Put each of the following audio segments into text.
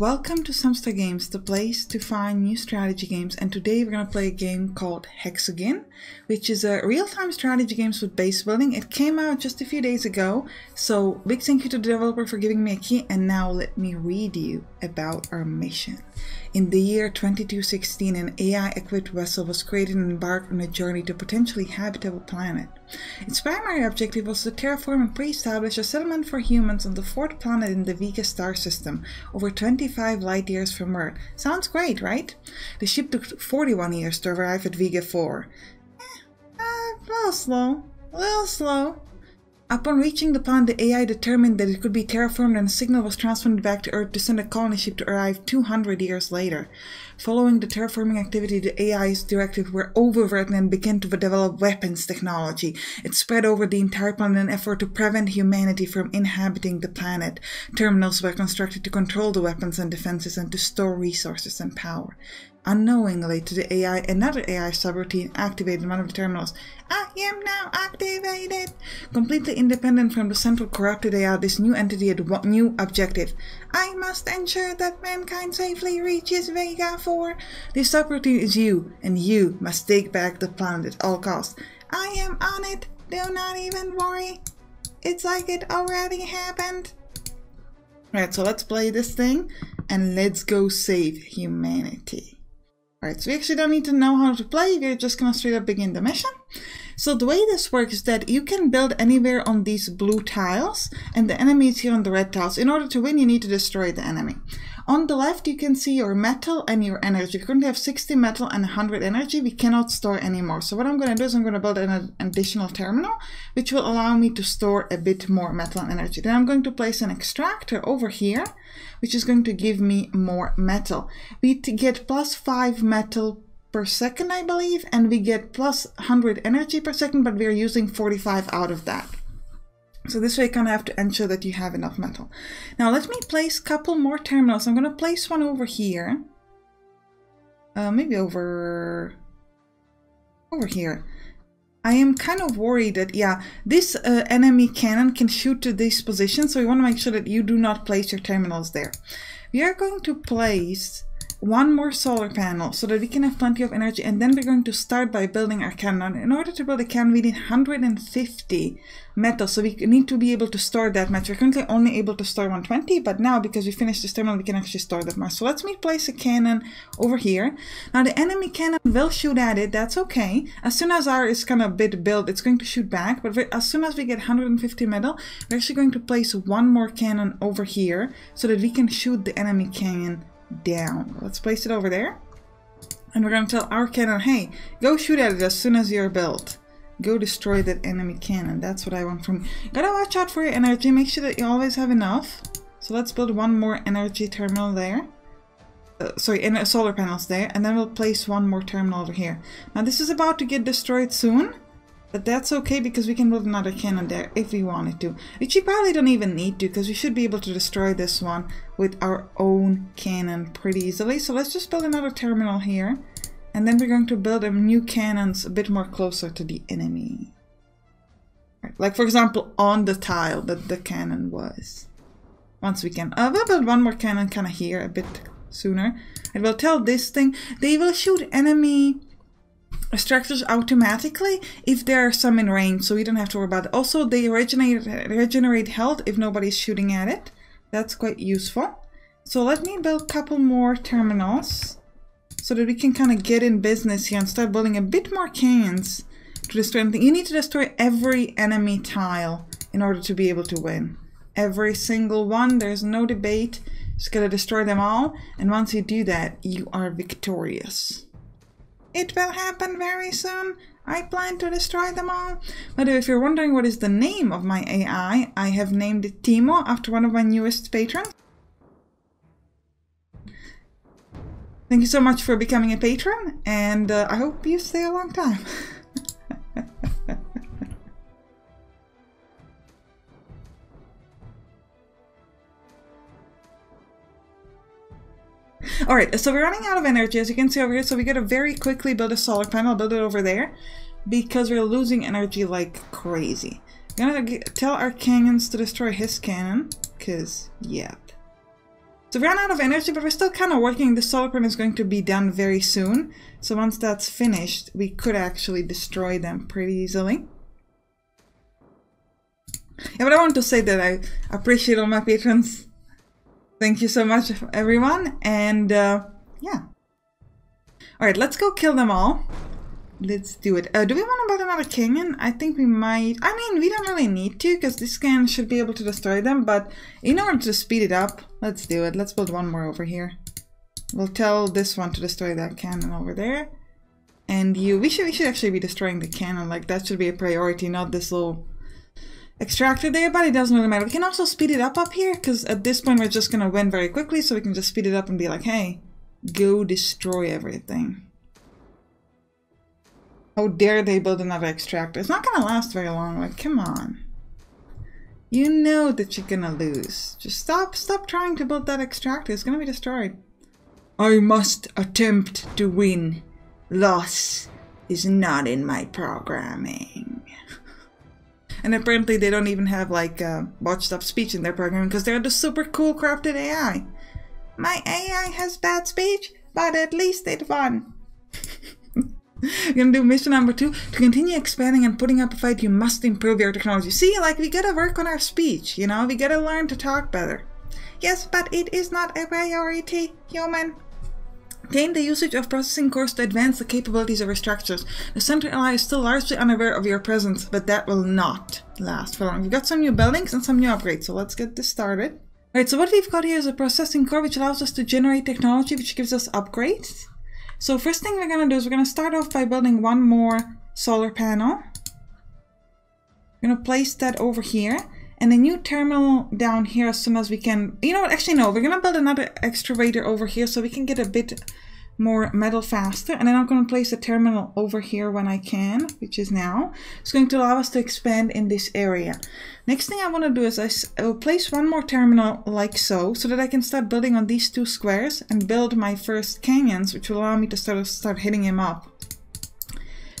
Welcome to Sampstra Games, the place to find new strategy games, and today we're going to play a game called Hexogin, which is a real-time strategy games with base building. It came out just a few days ago, so big thank you to the developer for giving me a key, and now let me read you about our mission. In the year 2216, an AI-equipped vessel was created and embarked on a journey to potentially habitable planet. Its primary objective was to terraform and pre-establish a settlement for humans on the fourth planet in the Vega star system, over 25 light years from Earth. Sounds great, right? The ship took 41 years to arrive at Vega 4. Eh, uh, a little slow. A little slow. Upon reaching the planet, the AI determined that it could be terraformed and a signal was transmitted back to Earth to send a colony ship to arrive 200 years later. Following the terraforming activity, the AI's directives were overwritten and began to develop weapons technology. It spread over the entire planet in an effort to prevent humanity from inhabiting the planet. Terminals were constructed to control the weapons and defenses and to store resources and power. Unknowingly to the AI, another AI subroutine activated one of the terminals. I am now activated! Completely independent from the central corrupted AI, this new entity had one new objective. I must ensure that mankind safely reaches Vega 4. This subroutine is you, and you must take back the planet at all costs. I am on it, do not even worry. It's like it already happened. Alright, so let's play this thing, and let's go save humanity. Alright, so we actually don't need to know how to play, we're just gonna straight up begin the mission. So the way this works is that you can build anywhere on these blue tiles, and the enemy is here on the red tiles. In order to win, you need to destroy the enemy. On the left, you can see your metal and your energy. We currently have 60 metal and 100 energy. We cannot store anymore. So what I'm going to do is I'm going to build an additional terminal, which will allow me to store a bit more metal and energy. Then I'm going to place an extractor over here, which is going to give me more metal. We get plus 5 metal per second, I believe, and we get plus 100 energy per second, but we're using 45 out of that. So this way you kind of have to ensure that you have enough metal. Now let me place a couple more terminals. I'm going to place one over here. Uh, maybe over... over here. I am kind of worried that, yeah, this uh, enemy cannon can shoot to this position, so we want to make sure that you do not place your terminals there. We are going to place one more solar panel so that we can have plenty of energy and then we're going to start by building our cannon. In order to build a cannon we need 150 metal so we need to be able to store that much. We're currently only able to store 120 but now because we finished this terminal we can actually store that much. So let's me place a cannon over here. Now the enemy cannon will shoot at it, that's okay. As soon as our is kind of bit built it's going to shoot back but as soon as we get 150 metal we're actually going to place one more cannon over here so that we can shoot the enemy cannon down. Let's place it over there. And we're going to tell our cannon, hey, go shoot at it as soon as you're built. Go destroy that enemy cannon. That's what I want from you. Gotta watch out for your energy. Make sure that you always have enough. So let's build one more energy terminal there. Uh, sorry, in, solar panels there. And then we'll place one more terminal over here. Now this is about to get destroyed soon. But that's okay because we can build another cannon there if we wanted to. Which we probably don't even need to because we should be able to destroy this one with our own cannon pretty easily. So let's just build another terminal here. And then we're going to build a new cannons a bit more closer to the enemy. Like for example on the tile that the cannon was. Once we can. Uh, we'll build one more cannon kind of here a bit sooner. And we'll tell this thing. They will shoot enemy structures automatically if there are some in range, so we don't have to worry about it. Also, they regenerate, regenerate health if nobody's shooting at it. That's quite useful. So let me build a couple more terminals so that we can kind of get in business here and start building a bit more cannons to destroy anything. You need to destroy every enemy tile in order to be able to win. Every single one, there's no debate. Just gotta destroy them all, and once you do that, you are victorious. It will happen very soon. I plan to destroy them all. But if you're wondering what is the name of my AI, I have named it Timo after one of my newest patrons. Thank you so much for becoming a patron, and uh, I hope you stay a long time. All right, so we're running out of energy, as you can see over here. So we gotta very quickly build a solar panel, build it over there, because we're losing energy like crazy. We're gonna tell our cannons to destroy his cannon, because, yep. So we ran out of energy, but we're still kind of working. The solar panel is going to be done very soon. So once that's finished, we could actually destroy them pretty easily. Yeah, but I want to say that I appreciate all my patrons. Thank you so much, everyone. And uh, yeah. Alright, let's go kill them all. Let's do it. Uh, do we want to build another canyon? I think we might. I mean, we don't really need to because this can should be able to destroy them. But in order to speed it up, let's do it. Let's build one more over here. We'll tell this one to destroy that cannon over there. And you, we should, we should actually be destroying the cannon. Like that should be a priority, not this little extractor there. But it doesn't really matter. We can also speed it up up here because at this point we're just gonna win very quickly. So we can just speed it up and be like, hey, go destroy everything. How dare they build another extractor? It's not gonna last very long, like, come on. You know that you're gonna lose. Just stop, stop trying to build that extractor. It's gonna be destroyed. I must attempt to win. Loss is not in my programming. And apparently they don't even have like uh, botched up speech in their programming because they're the super cool crafted AI. My AI has bad speech, but at least it won. We're gonna do mission number two. To continue expanding and putting up a fight, you must improve your technology. See, like, we gotta work on our speech, you know? We gotta learn to talk better. Yes, but it is not a priority, human. Gain the usage of processing cores to advance the capabilities of your structures. The Centaur Ally is still largely unaware of your presence, but that will not last for long. We've got some new buildings and some new upgrades, so let's get this started. Alright, so what we've got here is a processing core which allows us to generate technology which gives us upgrades. So first thing we're going to do is we're going to start off by building one more solar panel. We're going to place that over here and a new terminal down here as soon as we can. You know what? Actually, no. We're going to build another excavator over here so we can get a bit more metal faster. And then I'm going to place a terminal over here when I can, which is now. It's going to allow us to expand in this area. Next thing I want to do is I will place one more terminal like so, so that I can start building on these two squares and build my first canyons, which will allow me to start, start hitting him up.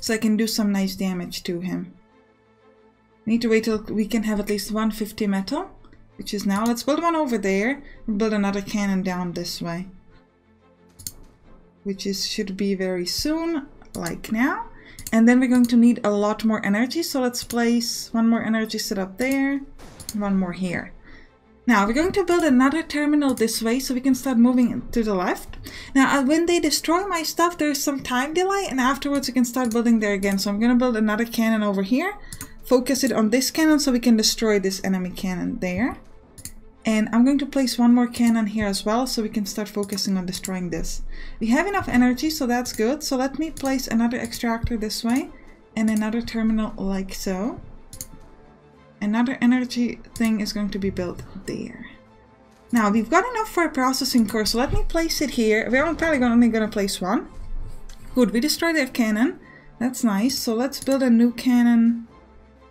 So I can do some nice damage to him. Need to wait till we can have at least 150 metal, which is now. Let's build one over there and build another cannon down this way which is should be very soon, like now. And then we're going to need a lot more energy, so let's place one more energy set up there, one more here. Now we're going to build another terminal this way so we can start moving to the left. Now uh, when they destroy my stuff there's some time delay and afterwards we can start building there again. So I'm going to build another cannon over here, focus it on this cannon so we can destroy this enemy cannon there. And I'm going to place one more cannon here as well so we can start focusing on destroying this. We have enough energy so that's good. So let me place another extractor this way and another terminal like so. Another energy thing is going to be built there. Now we've got enough for a processing core so let me place it here. We're probably only going to place one. Good, we destroyed their cannon. That's nice. So let's build a new cannon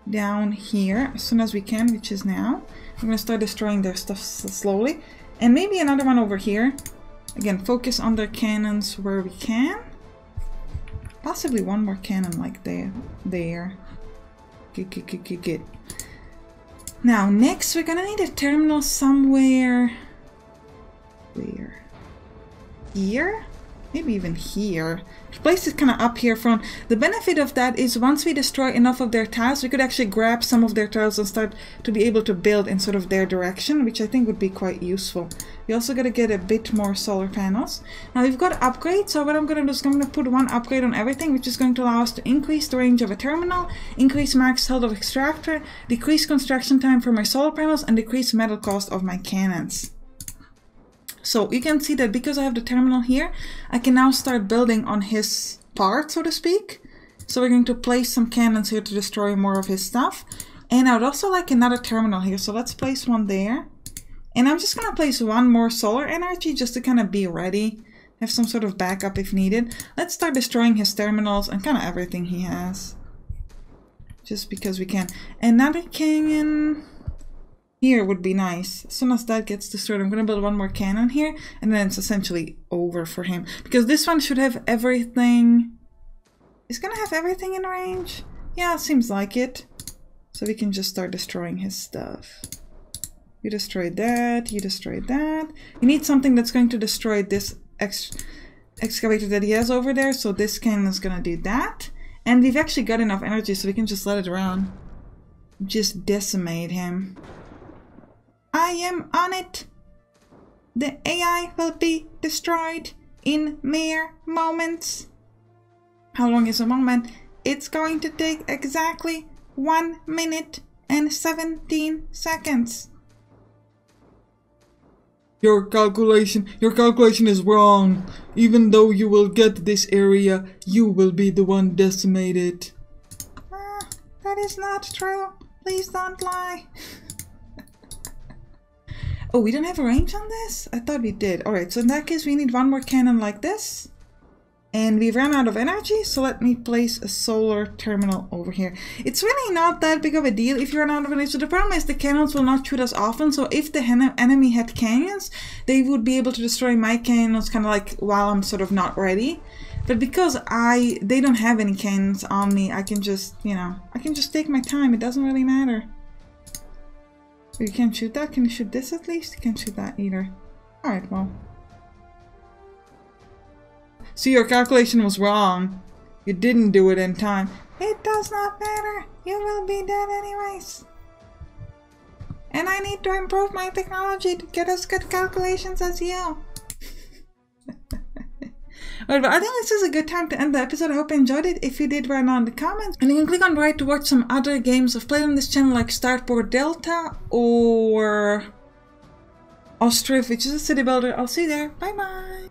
down here as soon as we can, which is now. I'm gonna start destroying their stuff slowly. And maybe another one over here. Again, focus on their cannons where we can. Possibly one more cannon like there. There. Good, good, good, good, good. Now, next we're gonna need a terminal somewhere... Where? Here? Maybe even here. Place is kind of up here from. The benefit of that is once we destroy enough of their tiles, we could actually grab some of their tiles and start to be able to build in sort of their direction, which I think would be quite useful. We also got to get a bit more solar panels. Now we've got upgrades, so what I'm going to do is I'm going to put one upgrade on everything, which is going to allow us to increase the range of a terminal, increase max health of extractor, decrease construction time for my solar panels, and decrease metal cost of my cannons. So you can see that because I have the terminal here, I can now start building on his part, so to speak. So we're going to place some cannons here to destroy more of his stuff. And I would also like another terminal here, so let's place one there. And I'm just going to place one more solar energy just to kind of be ready. Have some sort of backup if needed. Let's start destroying his terminals and kind of everything he has. Just because we can. Another canyon here would be nice. As soon as that gets destroyed, I'm going to build one more cannon here, and then it's essentially over for him. Because this one should have everything... It's going to have everything in range? Yeah, seems like it. So we can just start destroying his stuff. You destroyed that. You destroyed that. You need something that's going to destroy this ex excavator that he has over there. So this cannon is going to do that. And we've actually got enough energy so we can just let it around. Just decimate him. I am on it. The AI will be destroyed in mere moments. How long is a moment? It's going to take exactly 1 minute and 17 seconds. Your calculation, your calculation is wrong. Even though you will get this area, you will be the one decimated. Ah, that is not true. Please don't lie. oh, we don't have a range on this? I thought we did. Alright, so in that case we need one more cannon like this. And we ran out of energy, so let me place a solar terminal over here. It's really not that big of a deal if you run out of energy. So the problem is the cannons will not shoot us often, so if the enemy had cannons, they would be able to destroy my cannons kind of like while I'm sort of not ready. But because I they don't have any cannons on me, I can just, you know, I can just take my time. It doesn't really matter. You can't shoot that? Can you shoot this at least? You can't shoot that either. Alright, well. See, your calculation was wrong. You didn't do it in time. It does not matter. You will be dead anyways. And I need to improve my technology to get as good calculations as you. Alright, but I think this is a good time to end the episode. I hope you enjoyed it. If you did, write down in the comments. And you can click on right to watch some other games I've played on this channel like Starport Delta or Ostriv, which is a city builder. I'll see you there. Bye bye.